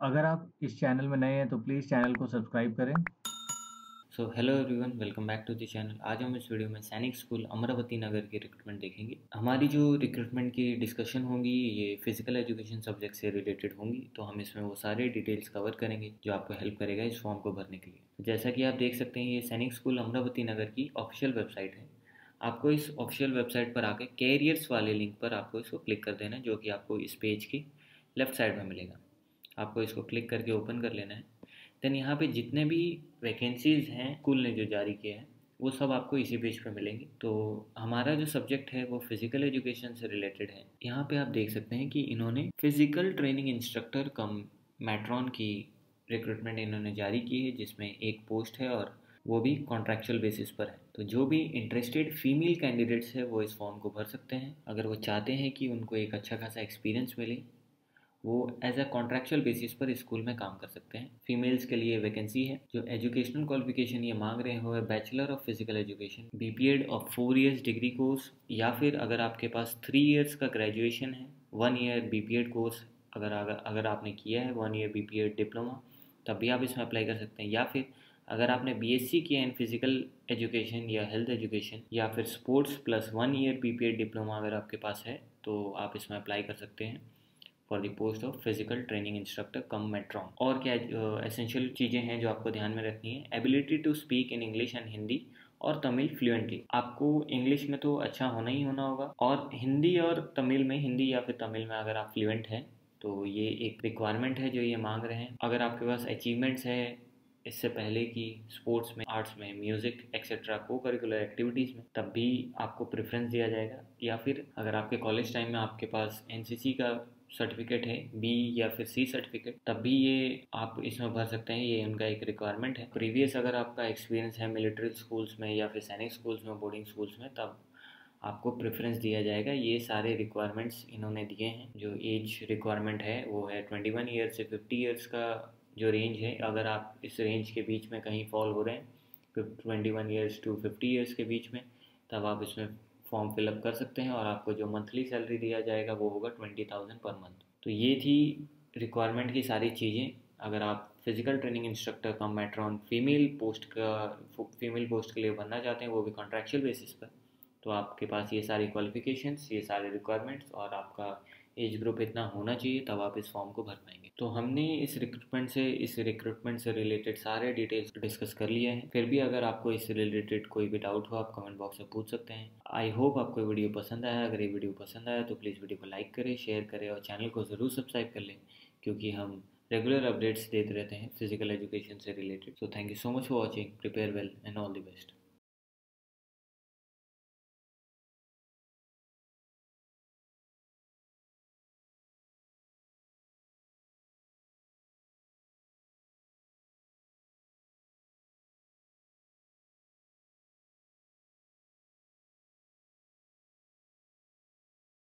अगर आप इस चैनल में नए हैं तो प्लीज़ चैनल को सब्सक्राइब करें। So hello everyone welcome back to the channel आज हम इस वीडियो में सैनिक स्कूल अमरावती नगर की रिक्रूटमेंट देखेंगे। हमारी जो रिक्रूटमेंट की डिस्कशन होंगी, ये फ़िज़िकल एजुकेशन सब्जेक्ट से रिलेटेड होंगी तो हम इसमें वो सारे डिटेल्स कवर करेंगे, जो आपको हेल्प करेगा इस फॉर्म को भरने के लिए। जैसा कि आप देख सकते हैं, ये सैनिक स्कूल अमरावती नगर की ऑफिशियल वेबसाइट है। आपको इस ऑफिशियल वेबसाइट पर आके कैरियर्स वाले लिंक पर आपको इसको क्लिक कर देना जो कि आपको इस पेज की लेफ़्ट साइड में मिलेगा। आपको इसको क्लिक करके ओपन कर लेना है। देन यहाँ पे जितने भी वैकेंसीज़ हैं स्कूल ने जो जारी किए हैं, वो सब आपको इसी पेज पे मिलेंगे। तो हमारा जो सब्जेक्ट है, वो फ़िज़िकल एजुकेशन से रिलेटेड है। यहाँ पे आप देख सकते हैं कि इन्होंने physical training instructor cum matron की रिक्रूटमेंट इन्होंने जारी की है, जिसमें एक पोस्ट है और वो भी कॉन्ट्रेक्चुअल बेसिस पर है। तो जो भी इंटरेस्टेड फीमेल कैंडिडेट्स है, वो इस फॉर्म को भर सकते हैं। अगर वो चाहते हैं कि उनको एक अच्छा खासा एक्सपीरियंस मिले वो एज अ कॉन्ट्रेक्चुअल बेसिस पर स्कूल में काम कर सकते हैं। फीमेल्स के लिए वैकेंसी है, जो एजुकेशनल क्वालिफिकेशन ये मांग रहे हो bachelor of physical education B P Ed of four years degree course या फिर अगर आपके पास थ्री ईयर्स का ग्रेजुएशन है one year B P Ed course अगर अगर अगर आपने किया है one year B P Ed diploma तब भी आप इसमें अप्लाई कर सकते हैं। या फिर अगर आपने बी एस सी किया इन फ़िज़िकल एजुकेशन या हेल्थ एजुकेशन या फिर sports plus one year B P Ed diploma अगर आपके पास है तो आप इसमें अप्लाई कर सकते हैं। For the post of physical training instructor cum matron और क्या एसेंशियल uh, चीज़ें हैं जो आपको ध्यान में रखनी है? Ability to speak in English and Hindi और तमिल फ्लुएंटली आपको इंग्लिश में तो अच्छा होना ही होना होगा। और हिंदी और तमिल में हिंदी या फिर तमिल में अगर आप फ्लुएंट हैं तो ये एक रिक्वायरमेंट है जो ये मांग रहे हैं। अगर आपके पास अचीवमेंट्स है इससे पहले कि स्पोर्ट्स में, आर्ट्स में, म्यूज़िक एक्सेट्रा को करिकुलर एक्टिविटीज़ में, तब भी आपको प्रेफरेंस दिया जाएगा। या फिर अगर आपके कॉलेज टाइम में आपके पास एनसीसी का सर्टिफिकेट है बी या फिर सी सर्टिफिकेट तब भी ये आप इसमें भर सकते हैं। ये उनका एक रिक्वायरमेंट है। प्रीवियस अगर आपका एक्सपीरियंस है मिलिट्री स्कूल्स में या फिर सैनिक स्कूल्स में बोर्डिंग स्कूल्स में, तब आपको प्रेफरेंस दिया जाएगा। ये सारे रिक्वायरमेंट्स इन्होंने दिए हैं। जो एज रिक्वायरमेंट है, वो है ट्वेंटी वन ईयर्स से फिफ्टी ईयर्स का जो रेंज है, अगर आप इस रेंज के बीच में कहीं फॉल हो रहे हैं twenty one years to fifty years के बीच में, तब आप इसमें फॉर्म फिलअप कर सकते हैं और आपको जो मंथली सैलरी दिया जाएगा वो होगा ट्वेंटी थाउज़ेंड पर मंथ तो ये थी रिक्वायरमेंट की सारी चीज़ें। अगर आप फ़िज़िकल ट्रेनिंग इंस्ट्रक्टर का मेट्रॉन फीमेल पोस्ट का फीमेल पोस्ट के लिए बनना चाहते हैं, वो भी कॉन्ट्रेक्चुअल बेसिस पर। तो आपके पास ये सारी क्वालिफिकेशंस ये सारे रिक्वायरमेंट्स और आपका एज ग्रुप इतना होना चाहिए, तब आप इस फॉर्म को भर पाएँगे। तो हमने इस रिक्रूटमेंट से, इस रिक्रूटमेंट से रिलेटेड सारे डिटेल्स डिस्कस कर लिए हैं। फिर भी अगर आपको इससे रिलेटेड कोई भी डाउट हो, आप कमेंट बॉक्स में पूछ सकते हैं। आई होप आपको वीडियो पसंद आया। अगर ये वीडियो पसंद आया तो प्लीज़ वीडियो को लाइक करें शेयर करें और चैनल को ज़रूर सब्सक्राइब कर लें, क्योंकि हम रेगुलर अपडेट्स देते रहते हैं फ़िज़िकल एजुकेशन से related so thank you so much for watching prepare well and all the best